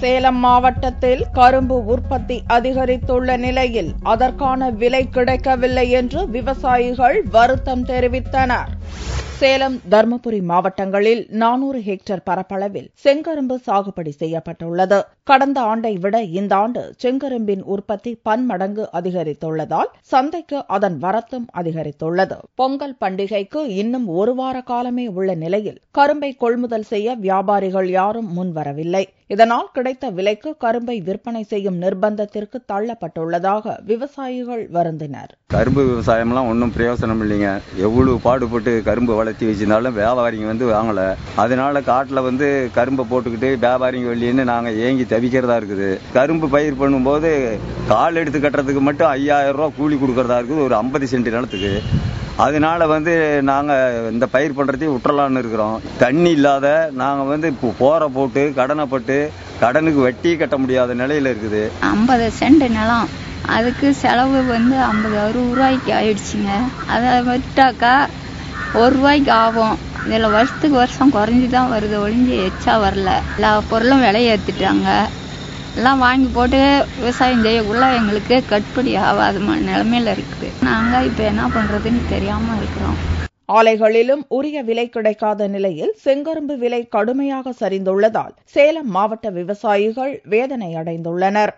சேலம் மாவட்டத்தில் கரும்பு உற்பத்தி அதிகரித்துள்ள நிலையில் அதற்கான விலை கிடைக்கவில்லை என்று விவசாயிகள் வருத்தம் தெரிவித்தனர். சேலம் தருமபுரி மாவட்டங்களில் நானூறு ஹெக்டேர் பரப்பளவில் செங்கரும்பு சாகுபடி செய்யப்பட்டுள்ளது. கடந்த ஆண்டை விட இந்த ஆண்டு செங்கரும்பின் உற்பத்தி பன்மடங்கு அதிகரித்துள்ளதால் சந்தைக்கு அதன் வரத்தும் அதிகரித்துள்ளது. பொங்கல் பண்டிகைக்கு இன்னும் ஒரு வார காலமே உள்ள நிலையில் கரும்பை கொள்முதல் செய்ய வியாபாரிகள் யாரும் முன்வரவில்லை. இதனால் கிடை கிடைத்த விலைக்கு கரும்பை விற்பனை செய்யும் நிர்பந்தத்திற்கு தள்ளப்பட்டுள்ளதாக விவசாயிகள் வருந்தினர். கரும்பு விவசாயம்லாம் ஒன்றும் பிரயோசனம் இல்லைங்க. எவ்வளவு பாடுபட்டு கரும்பு வளர்த்தி வச்சிருந்தாலும் வியாபாரிங்க வந்து வாங்கல. அதனால காட்டில் வந்து கரும்பை போட்டுக்கிட்டு வியாபாரிங்க வெளியேன்னு நாங்கள் ஏங்கி தவிக்கிறதா இருக்குது. கரும்பு பயிர் பண்ணும்போது கால் எடுத்து கட்டுறதுக்கு மட்டும் ஐயாயிரம் ரூபா கூலி கொடுக்கறதா இருக்குது. ஒரு ஐம்பது சென்ட் நிலத்துக்கு. அதனால வந்து நாங்கள் இந்த பயிர் பண்ணுறதையும் விட்டுறலான்னு இருக்கிறோம். தண்ணி இல்லாத நாங்கள் வந்து இப்போ போரை போட்டு கடனைப்பட்டு கடனுக்கு வட்டி கட்ட முடியாத நிலையில இருக்குது. ஐம்பது சென்ட் நிலம். அதுக்கு செலவு வந்து ஐம்பது அறுபது ரூபாய்க்கு ஆயிடுச்சுங்க. அதை விட்டாக்கா ஒரு ரூபாய்க்கு ஆகும். இதில் வருஷத்துக்கு வருஷம் குறைஞ்சி தான் வருது ஒழிஞ்சு எச்சா வரல. எல்லா பொருளும் விலையேற்றிட்டாங்க எல்லாம் வாங்கி போட்டு விவசாயம் செய்யக்குள்ள எங்களுக்கு கட்டுப்படி ஆகாத நிலமையில இருக்குது. நாங்கள் இப்போ என்ன பண்ணுறதுன்னு தெரியாமல் இருக்கிறோம். ஆலைகளிலும் உரிய விலை கிடைக்காத நிலையில் செங்கரும்பு விலை கடுமையாக சரிந்துள்ளதால் சேலம் மாவட்ட விவசாயிகள் வேதனை அடைந்துள்ளனர்.